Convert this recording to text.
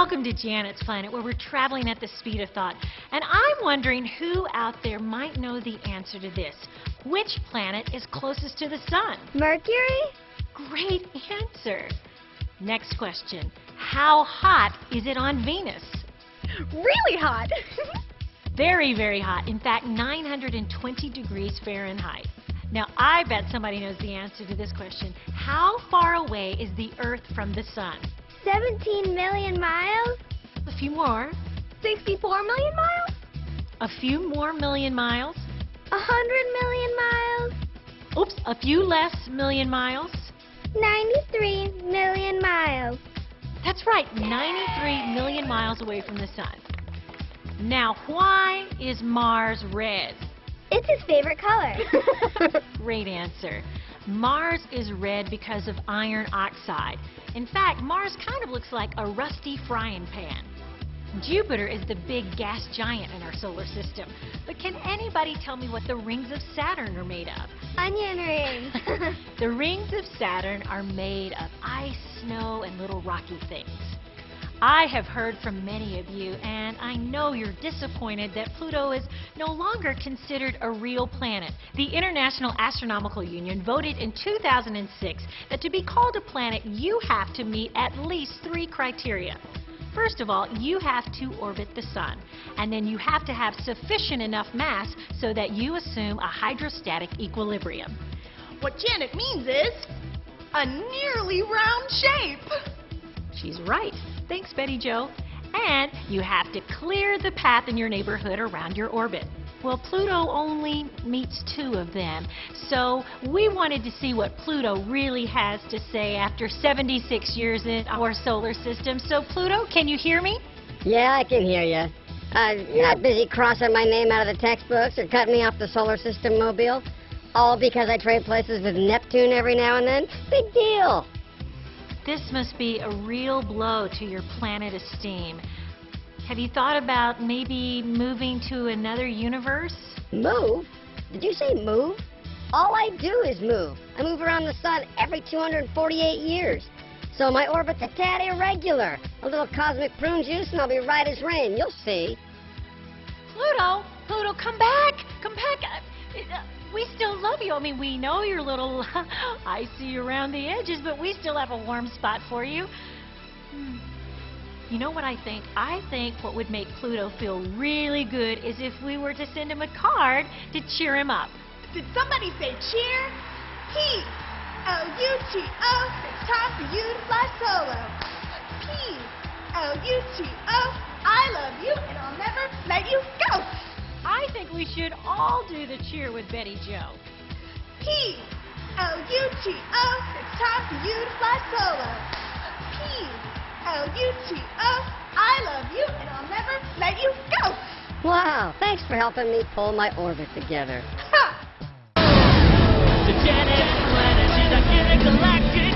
Welcome to Janet's Planet, where we're traveling at the speed of thought. And I'm wondering who out there might know the answer to this. Which planet is closest to the sun? Mercury? Great answer. Next question. How hot is it on Venus? Really hot. Very, very hot. In fact, 920 degrees Fahrenheit. Now, I bet somebody knows the answer to this question. How far away is the Earth from the sun? 17 million miles? A few more. 64 million miles? A few more million miles. 100 million miles? Oops, a few less million miles. 93 million miles. That's right, 93 million miles away from the sun. Now, why is Mars red? It's his favorite color. Great answer. Mars is red because of iron oxide. In fact, Mars kind of looks like a rusty frying pan. Jupiter is the big gas giant in our solar system. But can anybody tell me what the rings of Saturn are made of? Onion rings. The rings of Saturn are made of ice, snow, and little rocky things. I have heard from many of you, and I know you're disappointed that Pluto is no longer considered a real planet. The International Astronomical Union voted in 2006 that to be called a planet, you have to meet at least three criteria. First of all, you have to orbit the sun, and then you have to have sufficient enough mass so that you assume a hydrostatic equilibrium. What Janet means is a nearly round shape. She's right. Thanks, Betty Joe. And you have to clear the path in your neighborhood around your orbit. Well, Pluto only meets two of them, so we wanted to see what Pluto really has to say after 76 years in our solar system. So, Pluto, can you hear me? Yeah, I can hear you. Uh, you're not busy crossing my name out of the textbooks or cutting me off the solar system mobile? All because I trade places with Neptune every now and then? Big deal. This must be a real blow to your planet esteem. Have you thought about maybe moving to another universe? Move? Did you say move? All I do is move. I move around the sun every 248 years. So my orbit's a tad irregular. A little cosmic prune juice and I'll be right as rain. You'll see. Pluto, Pluto, come back, come back. Uh, uh, We still love you. I mean, we know you're a little icy around the edges, but we still have a warm spot for you. Hmm. You know what I think? I think what would make Pluto feel really good is if we were to send him a card to cheer him up. Did somebody say cheer? P L U T O. It's time for you to fly solo. P L U T O. I love you and I'll never let you go. I think we should all do the cheer with Betty Joe. P-O-U-T-O, it's time for you to fly solo. P-O-U-T-O, I love you and I'll never let you go. Wow, thanks for helping me pull my orbit together. Ha! The Janet Planet, she's a galactic.